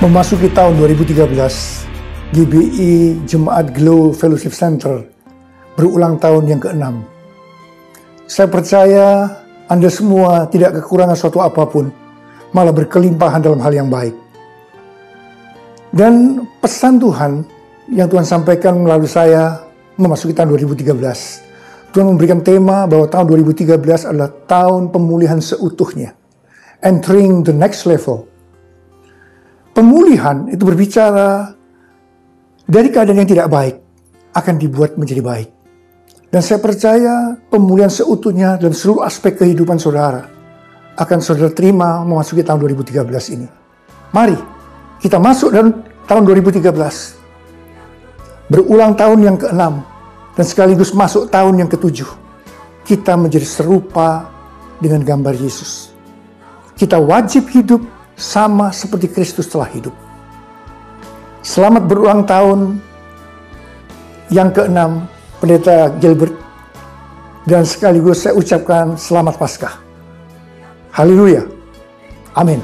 Memasuki tahun 2013, GBI Jemaat Glow Fellowship Center berulang tahun yang ke-6. Saya percaya Anda semua tidak kekurangan suatu apa pun, malah berkelimpahan dalam hal yang baik. Dan pesan Tuhan yang Tuhan sampaikan melalui saya memasuki tahun 2013. Tuhan memberikan tema bahwa tahun 2013 adalah tahun pemulihan seutuhnya. Entering the next level Pemulihan itu berbicara dari keadaan yang tidak baik akan dibuat menjadi baik. Dan saya percaya pemulihan seutuhnya dalam seluruh aspek kehidupan saudara akan saudara terima memasuki tahun 2013 ini. Mari kita masuk dalam tahun 2013. Berulang tahun yang ke-6 dan sekaligus masuk tahun yang ke-7. Kita menjadi serupa dengan gambar Yesus. Kita wajib hidup sama seperti Kristus telah hidup. Selamat berulang tahun yang keenam Pendeta Gilbert dan sekaligus saya ucapkan selamat Paskah. Haleluya. Amin.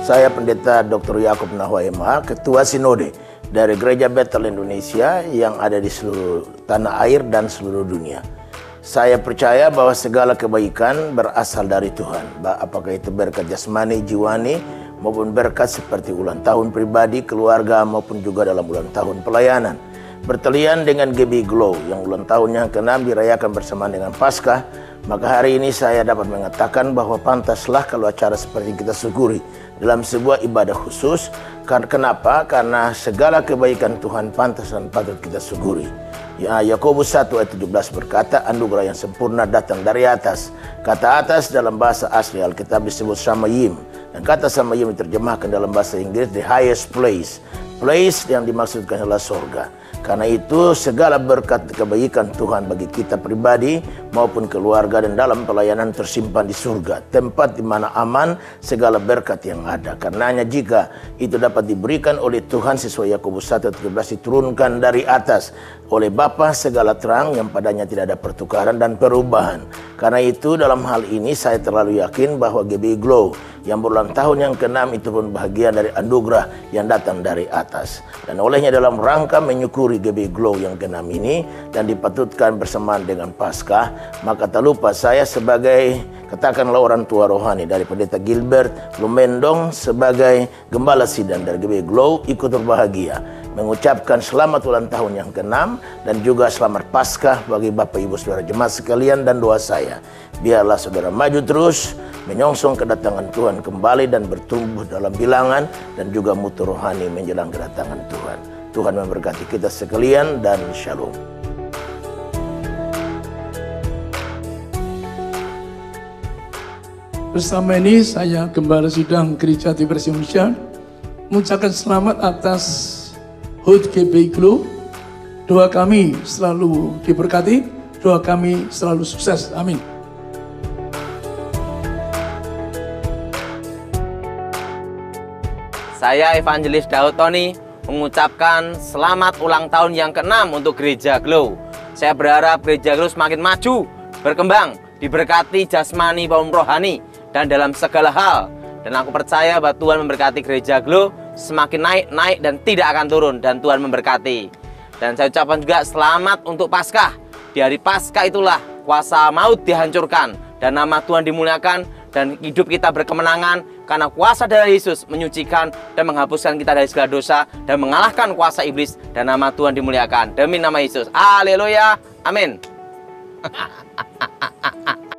Saya Pendeta Dr. Yakub Nahwaima, Ketua Sinode dari Gereja Bethel Indonesia yang ada di seluruh tanah air dan seluruh dunia. Saya percaya bahwa segala kebaikan berasal dari Tuhan. Apakah itu berkat jasmani, jiwani, maupun berkat seperti ulang tahun pribadi, keluarga, maupun juga dalam ulang tahun pelayanan. Bertelian dengan GB Glow yang ulang tahun yang ke-6 dirayakan bersama dengan Paskah, maka hari ini saya dapat mengatakan bahwa pantaslah kalau acara seperti kita syukuri dalam sebuah ibadah khusus. Kenapa? Karena segala kebaikan Tuhan pantas dan patut kita syukuri. Ya, Yakobus 1 ayat 17 berkata, anugerah yang sempurna datang dari atas. Kata atas dalam bahasa asli Alkitab disebut samayim. Dan kata samayim diterjemahkan dalam bahasa Inggris the highest place. Place yang dimaksudkan adalah sorga. Karena itu segala berkat kebaikan Tuhan bagi kita pribadi maupun keluarga dan dalam pelayanan tersimpan di surga. Tempat di mana aman segala berkat yang ada. Karenanya jika itu dapat diberikan oleh Tuhan sesuai Yakobus 1:13 diturunkan dari atas oleh Bapa segala terang yang padanya tidak ada pertukaran dan perubahan. Karena itu dalam hal ini saya terlalu yakin bahwa GB Glow yang berulang tahun yang keenam itu pun bahagian dari anugerah yang datang dari atas. Dan olehnya dalam rangka menyukuri GB Glow yang keenam ini dan dipatutkan bersamaan dengan Paskah, maka tak lupa saya sebagai katakanlah orang tua rohani dari Pendeta Gilbert Lumendong sebagai gembala sidang dari GB Glow ikut berbahagia mengucapkan selamat ulang tahun yang keenam dan juga selamat Paskah bagi Bapak Ibu Saudara jemaat sekalian dan doa saya. Biarlah saudara maju terus menyongsong kedatangan Tuhan kembali dan bertumbuh dalam bilangan dan juga mutu rohani menjelang kedatangan Tuhan. Tuhan memberkati kita sekalian dan shalom. Bersama ini saya Gembala Sidang Gereja Diversi Indonesia mengucapkan selamat atas HUT GB Glow. Doa kami selalu diberkati, doa kami selalu sukses. Amin. Saya Evangelis Daud Tony mengucapkan selamat ulang tahun yang ke-6 untuk Gereja Glow. Saya berharap Gereja Glow semakin maju, berkembang, diberkati jasmani maupun rohani, dan dalam segala hal. Dan aku percaya bahwa Tuhan memberkati Gereja Glow semakin naik, naik dan tidak akan turun dan Tuhan memberkati. Dan saya ucapkan juga selamat untuk Paskah. Di hari Paskah itulah kuasa maut dihancurkan dan nama Tuhan dimuliakan dan hidup kita berkemenangan karena kuasa dari Yesus menyucikan dan menghapuskan kita dari segala dosa dan mengalahkan kuasa iblis dan nama Tuhan dimuliakan demi nama Yesus. Haleluya. Amin.